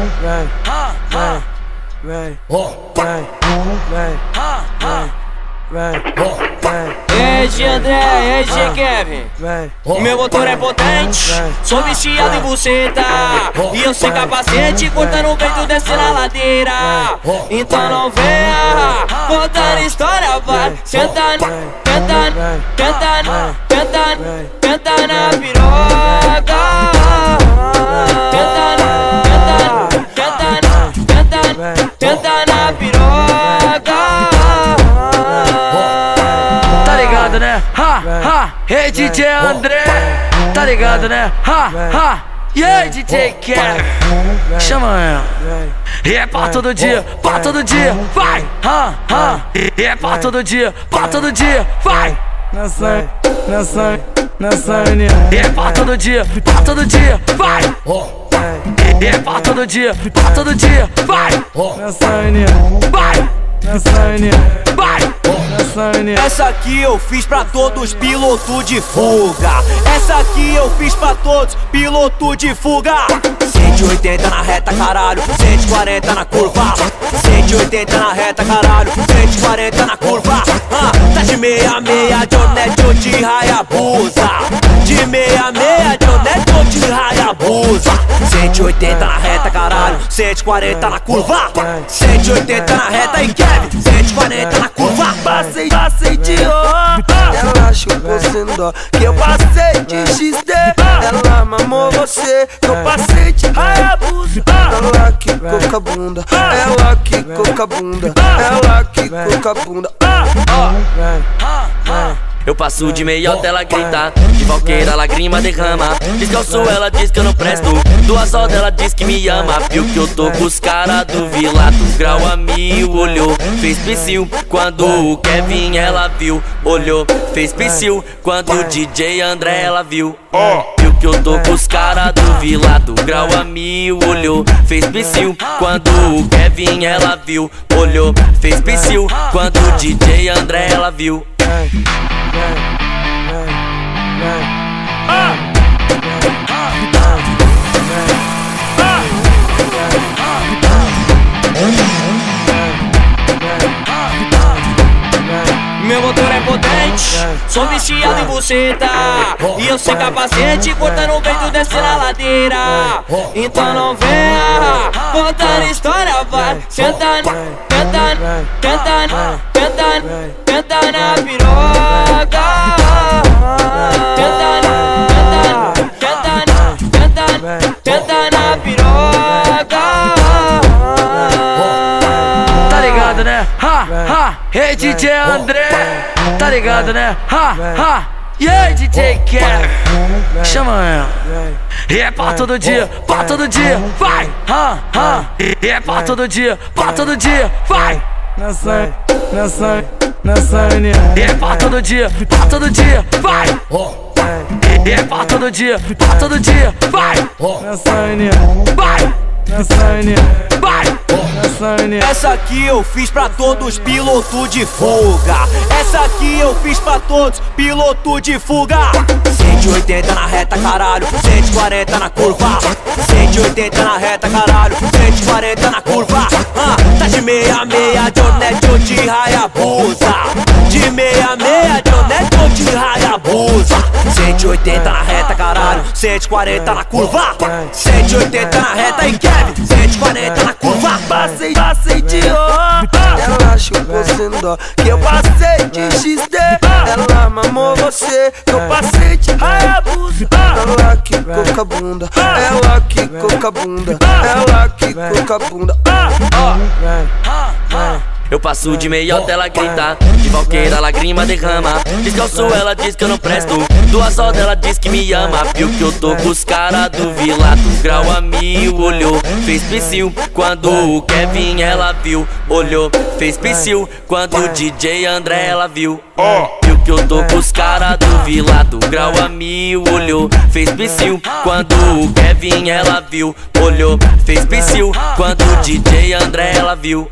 vem, vem, vem, vem, vem, vem, vem. Ed André, Ed Kevin. Vem, Meu motor é potente, sou viciado em buceta E eu sem capacete, cortando o vento descendo a ladeira Então não venha contando história, vai Sentando, tentando, tentando, tentando, tentando na piroca Ha, hey DJ André. Tá ligado, né? Ha, ha, e aí DJ Kevin? Chama ela. E é pra todo dia, pra todo dia, vai! Ha, ha, e é pra todo dia, pra todo dia, vai! sangue, na sangue, na sangue, menina. E é pra todo dia, pra todo dia, vai! E é pra todo dia, pra todo dia, vai! Na sangue, menina. Vai! Sangue, menina. Essa aqui eu fiz pra todos piloto de fuga. Essa aqui eu fiz pra todos piloto de fuga. 180 na reta, caralho. 140 na curva. 180 na reta, caralho. 140 na curva. Ah, tá de meia meia, Jonete ou de Hayabusa. De meia meia, Jonete ou de Hayabusa. 180 na reta, caralho. 140 na curva. 180 na reta e Kevin. 140 na curva. Passei, passei de ó Ela chupou sem dó Que eu passei de XD Ela mamou você Que eu passei de Hayabusa Ela quicou com a bunda Ela quicou com a bunda Ela quicou com a bunda Vem, vem. Eu passo de meiota, ela grita De valqueira, lágrima derrama. Descalço, ela diz que eu não presto. Duas horas, ela diz que me ama. Viu que eu tô com os cara do Vila do Grau a mil Olhou, fez psiu Quando o Kevin ela viu. Olhou, fez psiu Quando o DJ André ela viu. Viu que eu tô com os cara do Vila do Grau a mil Olhou, fez psiu Quando o Kevin ela viu. Olhou, fez psiu Quando o DJ André ela viu Meu motor é potente, sou viciado em buceta. E eu sem capacete, cortando o vento descendo a ladeira. Então não venha contando história, vai. Sentando, tentando, tentando, tentando, tentando na piroca tentando, tentando na piroca Tá ligado, né? Ha, ha, hey DJ André. Tá ligado, né? Ha, ha, e aí DJ Kevin? Chama ela. E é pra todo dia, pra todo dia, vai! Ha, ha, e é pra todo dia, pra todo dia, vai! Na sangue, na sangue, menina. E é pra todo dia, pra todo dia, vai! E é pra todo dia, pra todo dia, vai! Sangue, menina. Vai! Sangue, menina. Vai! Essa aqui eu fiz pra todos piloto de fuga. Essa aqui eu fiz pra todos piloto de fuga. 180 na reta, caralho. 140 na curva. 180 na reta, caralho. 140 na curva. Ah, tá de meia meia, ou de Hayabusa. De meia meia, ou de Hayabusa. 180 na reta, caralho. 140 na curva. 180 na reta e Kevin. 140 na curva. Passei, passei de ó Ela chupou sem dó Que eu passei de XD Ela mamou você Que eu passei de Hayabusa Ela quicou com a bunda. Ela quicou com a bunda. Ela quicou com a bunda Eu passo de meiota, ela grita. De valqueira, lágrima derrama. Descalço, ela diz que eu não presto. Duas horas, ela diz que me ama. Viu que eu tô com os cara do Vila do Grau a mil Olhou, fez psiu Quando o Kevin ela viu Olhou, fez psiu Quando o DJ André ela viu. Viu que eu tô com os cara do Vila do Grau a mil Olhou, fez psiu Quando o Kevin ela viu. Olhou, fez psiu Quando o DJ André ela viu